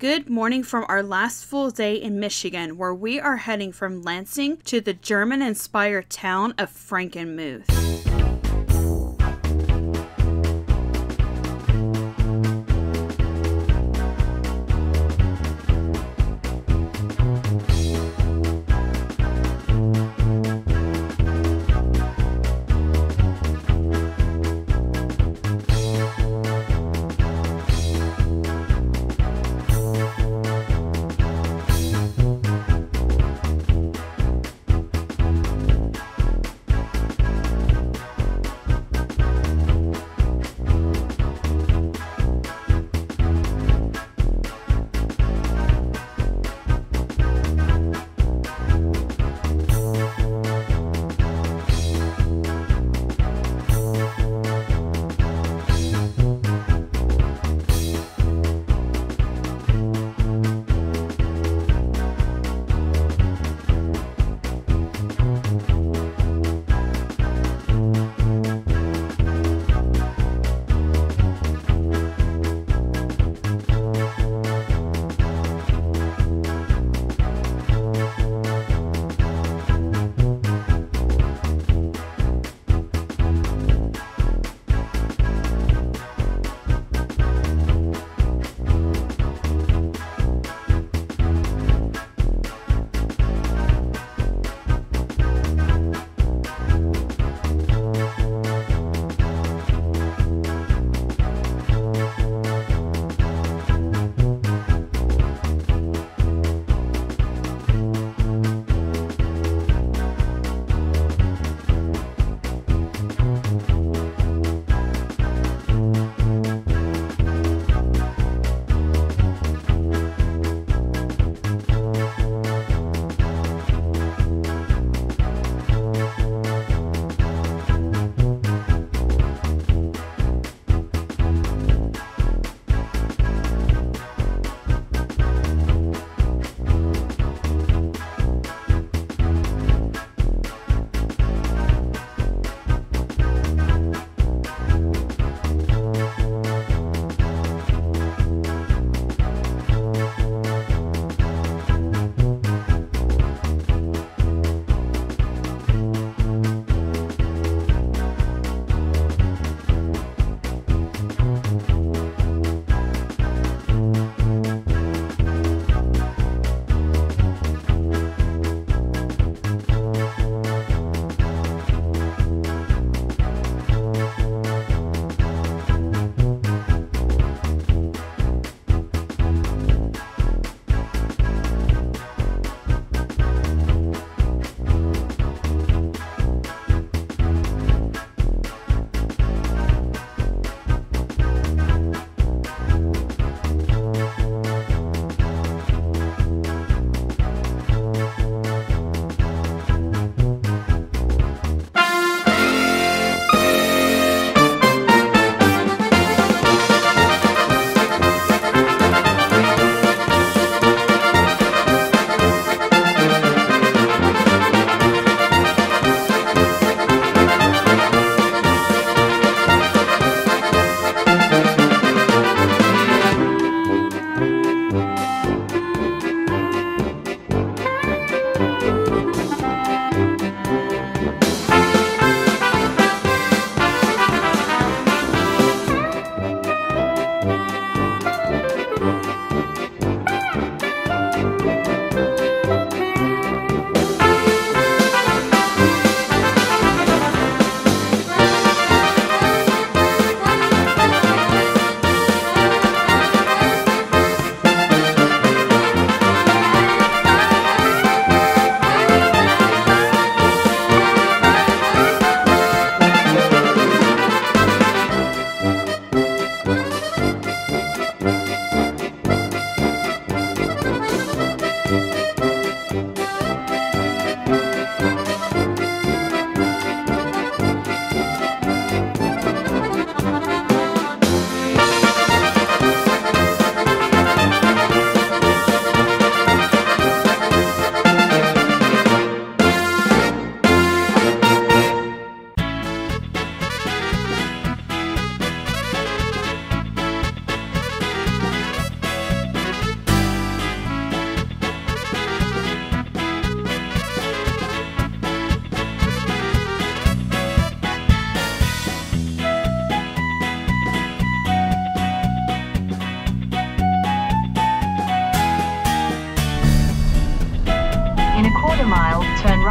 Good morning from our last full day in Michigan, where we are heading from Lansing to the German inspired town of Frankenmuth.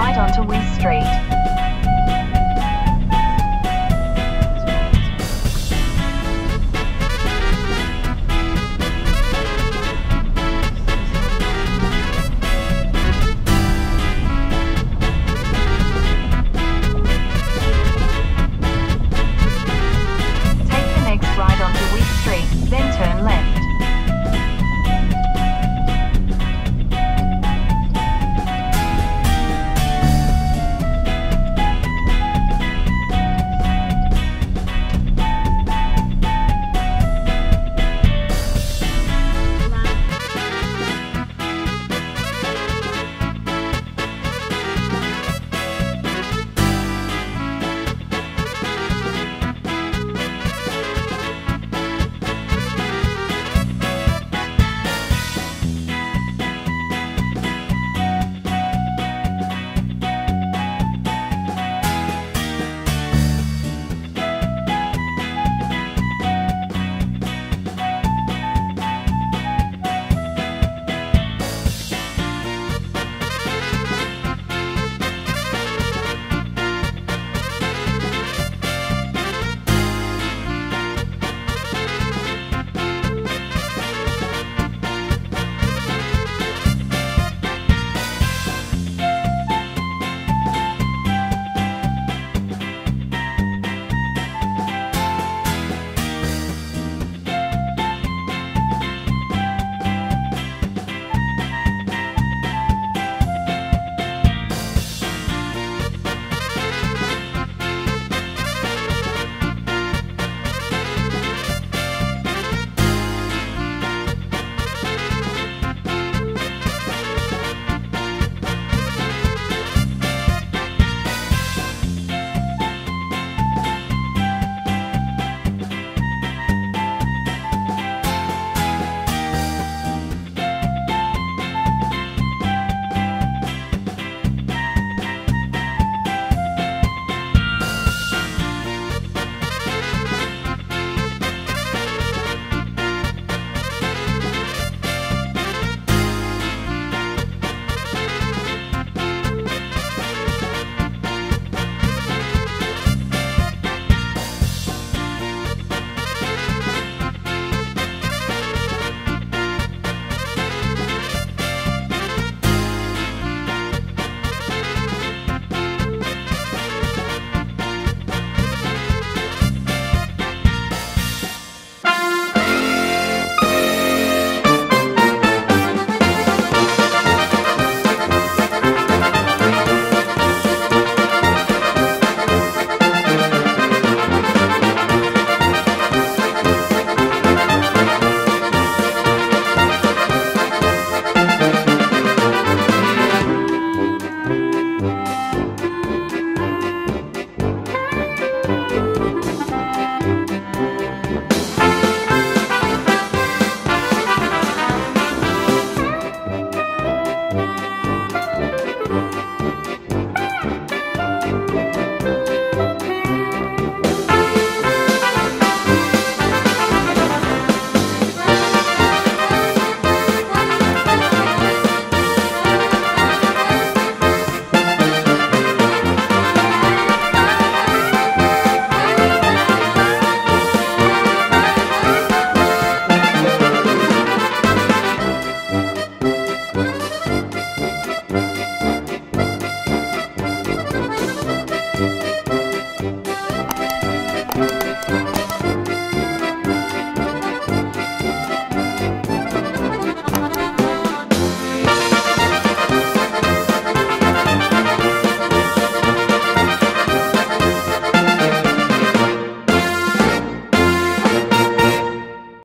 Right onto West Street.